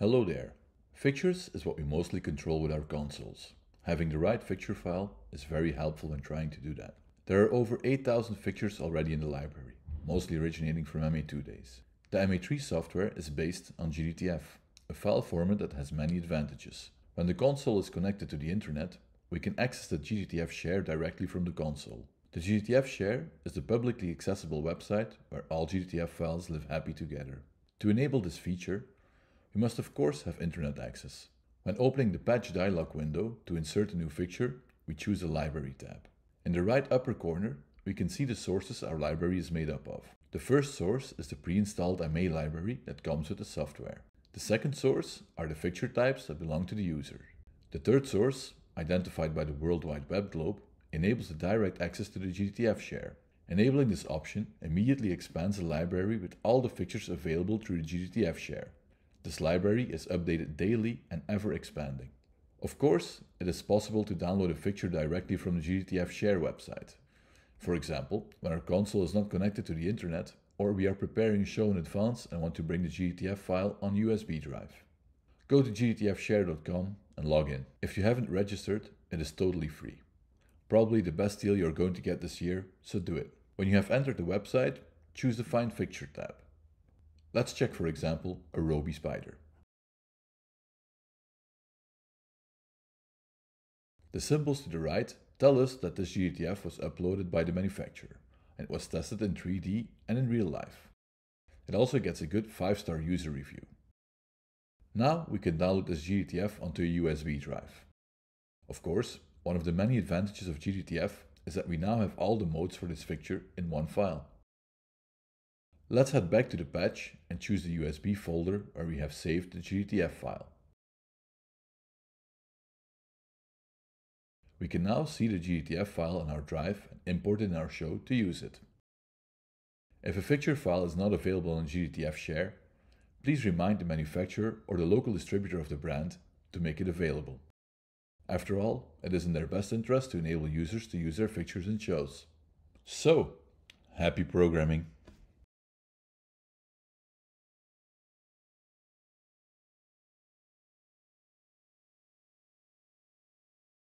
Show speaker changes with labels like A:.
A: Hello there. Fixtures is what we mostly control with our consoles. Having the right fixture file is very helpful when trying to do that. There are over 8000 fixtures already in the library, mostly originating from MA2 days. The MA3 software is based on GDTF, a file format that has many advantages. When the console is connected to the internet, we can access the GDTF share directly from the console. The GDTF share is the publicly accessible website where all GDTF files live happy together. To enable this feature, we must of course have internet access. When opening the patch dialog window to insert a new fixture, we choose the library tab. In the right upper corner, we can see the sources our library is made up of. The first source is the pre-installed MA library that comes with the software. The second source are the fixture types that belong to the user. The third source, identified by the World Wide Web globe, enables the direct access to the GDTF share. Enabling this option immediately expands the library with all the fixtures available through the GDTF share. This library is updated daily and ever expanding. Of course, it is possible to download a fixture directly from the GDTF share website. For example, when our console is not connected to the internet, or we are preparing a show in advance and want to bring the GDTF file on USB drive. Go to gdtfshare.com and log in. If you haven't registered, it is totally free. Probably the best deal you're going to get this year, so do it. When you have entered the website, choose the Find Fixture tab. Let's check for example a Robe spider. The symbols to the right tell us that this GDTF was uploaded by the manufacturer and was tested in 3D and in real life. It also gets a good 5-star user review. Now we can download this GDTF onto a USB drive. Of course, one of the many advantages of GDTF is that we now have all the modes for this fixture in one file. Let's head back to the patch and choose the USB folder where we have saved the GDTF file. We can now see the GDTF file on our drive and import it in our show to use it. If a fixture file is not available on GDTF share, please remind the manufacturer or the local distributor of the brand to make it available. After all, it is in their best interest to enable users to use their fixtures in shows. So, happy programming!